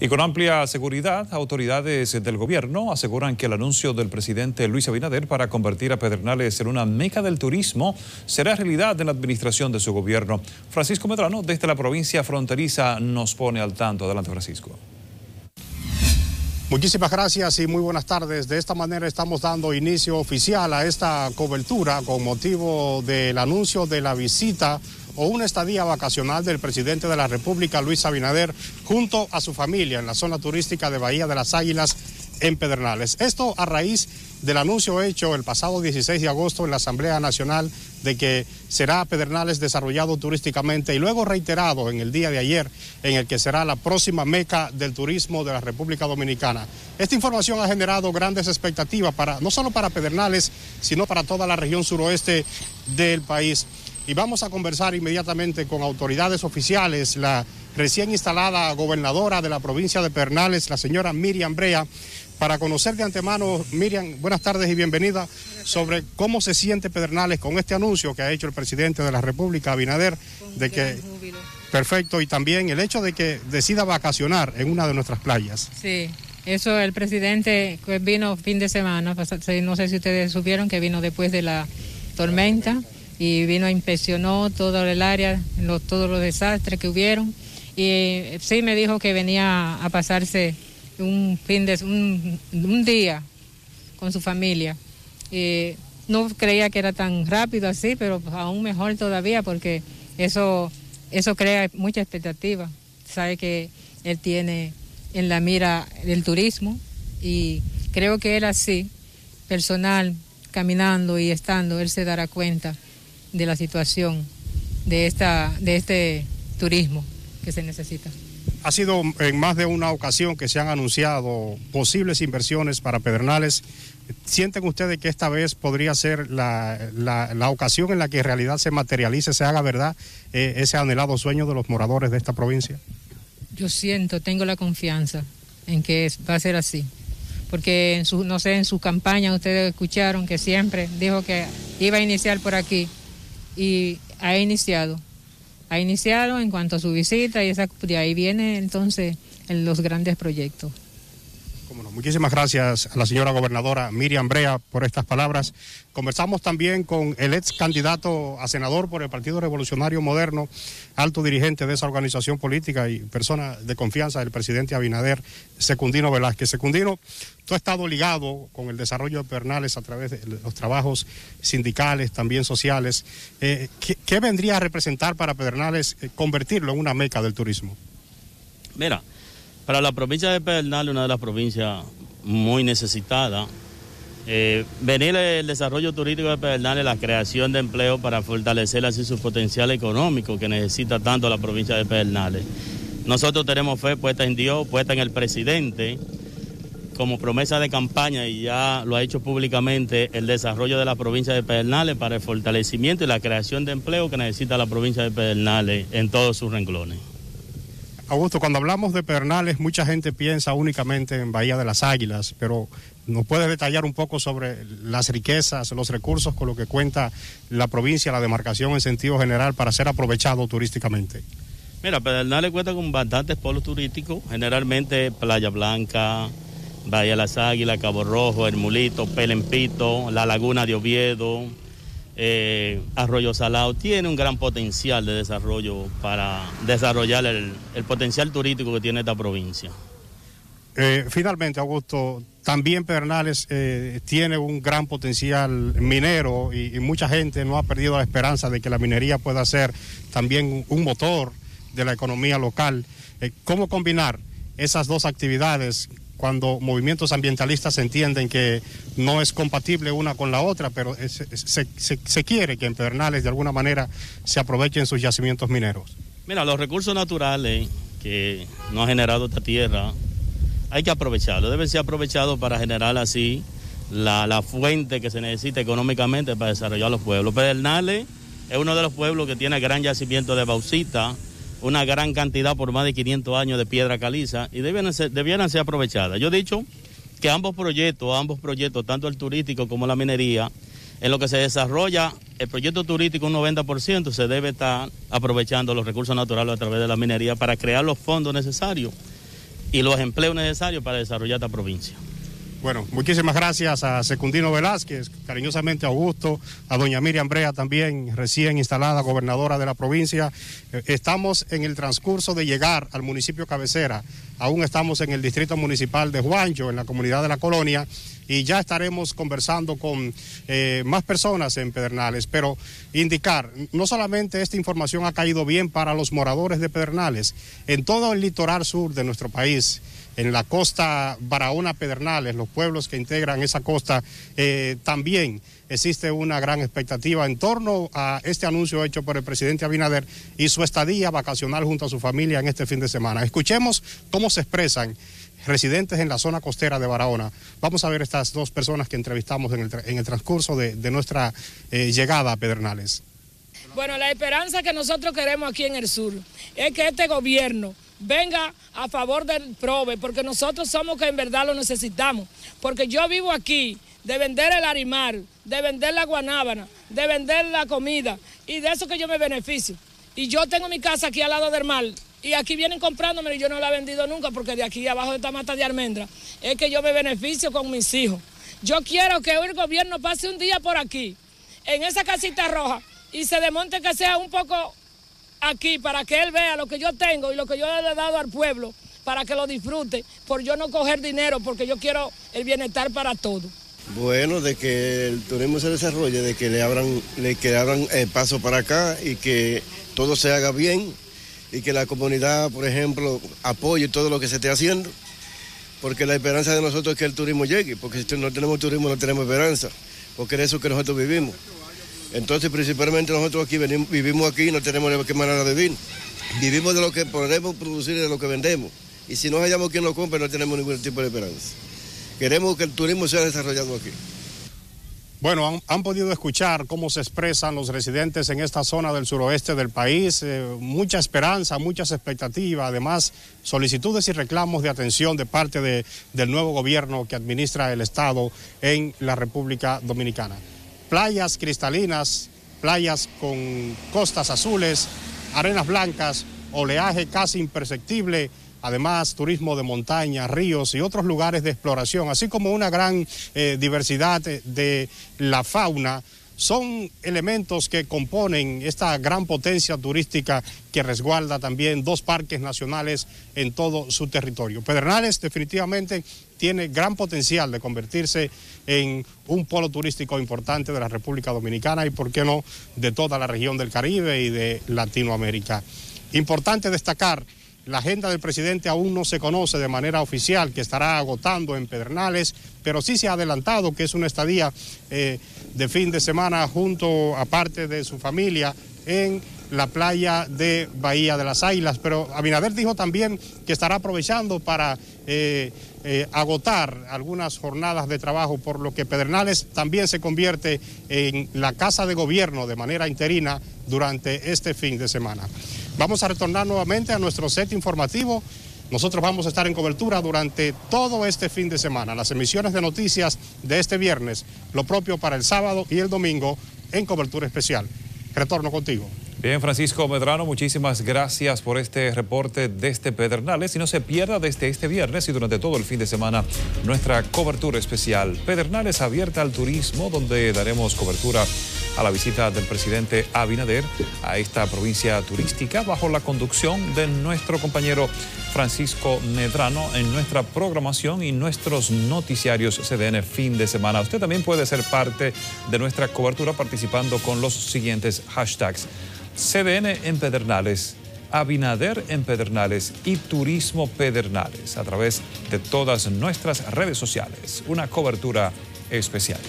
Y con amplia seguridad, autoridades del gobierno aseguran que el anuncio del presidente Luis Abinader para convertir a Pedernales en una meca del turismo será realidad en la administración de su gobierno. Francisco Medrano, desde la provincia fronteriza, nos pone al tanto. Adelante, Francisco. Muchísimas gracias y muy buenas tardes. De esta manera estamos dando inicio oficial a esta cobertura con motivo del anuncio de la visita o una estadía vacacional del presidente de la República, Luis Abinader, junto a su familia en la zona turística de Bahía de las Águilas en Pedernales. Esto a raíz del anuncio hecho el pasado 16 de agosto en la Asamblea Nacional de que será Pedernales desarrollado turísticamente y luego reiterado en el día de ayer en el que será la próxima meca del turismo de la República Dominicana. Esta información ha generado grandes expectativas para no solo para Pedernales, sino para toda la región suroeste del país y vamos a conversar inmediatamente con autoridades oficiales, la recién instalada gobernadora de la provincia de Pernales, la señora Miriam Brea, para conocer de antemano, Miriam, buenas tardes y bienvenida, sobre cómo se siente Pedernales con este anuncio que ha hecho el presidente de la República, Abinader, de que... Perfecto, y también el hecho de que decida vacacionar en una de nuestras playas. Sí, eso el presidente vino fin de semana, no sé si ustedes supieron que vino después de la tormenta y vino, inspeccionó todo el área, todos los desastres que hubieron y eh, sí me dijo que venía a pasarse un fin de un, día con su familia. no creía que era tan rápido así, pero aún mejor todavía porque eso, eso crea mucha expectativa. Sabe que él tiene en la mira el turismo y creo que él así, personal, caminando y estando, él se dará cuenta de la situación de, esta, de este turismo que se necesita. Ha sido en más de una ocasión que se han anunciado posibles inversiones para Pedernales. ¿Sienten ustedes que esta vez podría ser la, la, ocasión en la que en realidad se materialice, se haga verdad eh, ese anhelado sueño de los moradores de esta provincia? Yo siento, tengo la confianza en que va a ser así. Porque, en su, no sé, en su campaña ustedes escucharon que siempre dijo que iba a iniciar por aquí y ha iniciado. Ha iniciado en cuanto a su visita y esa, de ahí viene entonces en los grandes proyectos. Muchísimas gracias a la señora gobernadora Miriam Brea por estas palabras. Conversamos también con el ex candidato a senador por el Partido Revolucionario Moderno, alto dirigente de esa organización política y persona de confianza del presidente Abinader, Secundino Velázquez. Secundino, tú has estado ligado con el desarrollo de Pernales a través de los trabajos sindicales, también sociales. Eh, ¿qué, vendría a representar para Pedernales eh, convertirlo en una meca del turismo? Mira, para la provincia de Pedernales, una de las provincias muy necesitadas, eh, venir el desarrollo turístico de Pedernales, la creación de empleo para fortalecer así su potencial económico que necesita tanto la provincia de Pedernales. Nosotros tenemos fe puesta en Dios, puesta en el presidente, como promesa de campaña y ya lo ha hecho públicamente el desarrollo de la provincia de Pedernales para el fortalecimiento y la creación de empleo que necesita la provincia de Pedernales en todos sus renglones. Augusto, cuando hablamos de Pernales, mucha gente piensa únicamente en Bahía de las Águilas, pero ¿nos puede detallar un poco sobre las riquezas, los recursos con los que cuenta la provincia, la demarcación en sentido general para ser aprovechado turísticamente? Mira, Pedernales cuenta con bastantes polos turísticos, generalmente Playa Blanca, Bahía de las Águilas, Cabo Rojo, Hermulito, Pelempito, la Laguna de Oviedo, eh, Arroyo Salado tiene un gran potencial de desarrollo para desarrollar el, potencial turístico que tiene esta provincia. Eh, finalmente, Augusto, también Pedernales eh, tiene un gran potencial minero y, mucha gente no ha perdido la esperanza de que la minería pueda ser también un motor de la economía local. ¿Cómo combinar esas dos actividades cuando movimientos ambientalistas entienden que no es compatible una con la otra, pero se, quiere que en Pedernales de alguna manera se aprovechen sus yacimientos mineros. Mira, los recursos naturales que nos ha generado esta tierra hay que aprovecharlos, deben ser aprovechados para generar así la, la fuente que se necesita económicamente para desarrollar los pueblos. Pedernales es uno de los pueblos que tiene gran yacimiento de bauxita, una gran cantidad por más de 500 años de piedra caliza y debieran ser, debieran ser aprovechadas. Yo he dicho que ambos proyectos, ambos proyectos, tanto el turístico como la minería, en lo que se desarrolla el proyecto turístico un 90% se debe estar aprovechando los recursos naturales a través de la minería para crear los fondos necesarios y los empleos necesarios para desarrollar esta provincia. Bueno, muchísimas gracias a Secundino Velázquez, cariñosamente Augusto, a doña Miriam Brea también, recién instalada gobernadora de la provincia. Eh, estamos en el transcurso de llegar al municipio cabecera. Aún estamos en el distrito municipal de Juancho, en la comunidad de la colonia, y ya estaremos conversando con eh, más personas en Pedernales. Pero indicar, no solamente esta información ha caído bien para los moradores de Pedernales, en todo el litoral sur de nuestro país en la costa Barahona Pedernales, los pueblos que integran esa costa, eh, también existe una gran expectativa en torno a este anuncio hecho por el presidente Abinader y su estadía vacacional junto a su familia en este fin de semana. Escuchemos cómo se expresan residentes en la zona costera de Barahona. Vamos a ver estas dos personas que entrevistamos en el, transcurso de, nuestra eh, llegada a Pedernales. Bueno, la esperanza que nosotros queremos aquí en el sur es que este gobierno venga a favor del PROVE, porque nosotros somos que en verdad lo necesitamos. Porque yo vivo aquí de vender el animal, de vender la guanábana, de vender la comida, y de eso que yo me beneficio. Y yo tengo mi casa aquí al lado del mar, y aquí vienen comprándome y yo no la he vendido nunca, porque de aquí abajo de esta mata de almendra es que yo me beneficio con mis hijos. Yo quiero que el gobierno pase un día por aquí, en esa casita roja, y se demonte que sea un poco aquí para que él vea lo que yo tengo y lo que yo le he dado al pueblo para que lo disfrute, por yo no coger dinero, porque yo quiero el bienestar para todos. Bueno, de que el turismo se desarrolle, de que le abran, le que abran el paso para acá y que todo se haga bien y que la comunidad, por ejemplo, apoye todo lo que se esté haciendo, porque la esperanza de nosotros es que el turismo llegue, porque si no tenemos turismo no tenemos esperanza, porque es eso que nosotros vivimos. Entonces, principalmente nosotros aquí vivimos aquí y no tenemos qué manera de vivir. Vivimos de lo que podemos producir y de lo que vendemos. Y si no hallamos quien lo compre, no tenemos ningún tipo de esperanza. Queremos que el turismo sea desarrollado aquí. Bueno, han, podido escuchar cómo se expresan los residentes en esta zona del suroeste del país. Eh, mucha esperanza, muchas expectativas, además solicitudes y reclamos de atención de parte del nuevo gobierno que administra el Estado en la República Dominicana playas cristalinas, playas con costas azules, arenas blancas, oleaje casi imperceptible, además turismo de montaña, ríos y otros lugares de exploración, así como una gran eh, diversidad de la fauna son elementos que componen esta gran potencia turística que resguarda también dos parques nacionales en todo su territorio. Pedernales definitivamente tiene gran potencial de convertirse en un polo turístico importante de la República Dominicana y, por qué no, de toda la región del Caribe y de Latinoamérica. Importante destacar la agenda del presidente aún no se conoce de manera oficial, que estará agotando en Pedernales, pero sí se ha adelantado que es una estadía eh, de fin de semana junto a parte de su familia en la playa de Bahía de las Águilas. Pero Abinader dijo también que estará aprovechando para eh, eh, agotar algunas jornadas de trabajo, por lo que Pedernales también se convierte en la casa de gobierno de manera interina durante este fin de semana. Vamos a retornar nuevamente a nuestro set informativo. Nosotros vamos a estar en cobertura durante todo este fin de semana. Las emisiones de noticias de este viernes, lo propio para el sábado y el domingo en cobertura especial. Retorno contigo. Bien, Francisco Medrano, muchísimas gracias por este reporte desde Pedernales. Y no se pierda desde este viernes y durante todo el fin de semana nuestra cobertura especial. Pedernales abierta al turismo, donde daremos cobertura a la visita del presidente Abinader a esta provincia turística bajo la conducción de nuestro compañero Francisco Medrano en nuestra programación y nuestros noticiarios CDN fin de semana. Usted también puede ser parte de nuestra cobertura participando con los siguientes hashtags. CDN en Pedernales, Abinader en Pedernales y Turismo Pedernales a través de todas nuestras redes sociales. Una cobertura especial.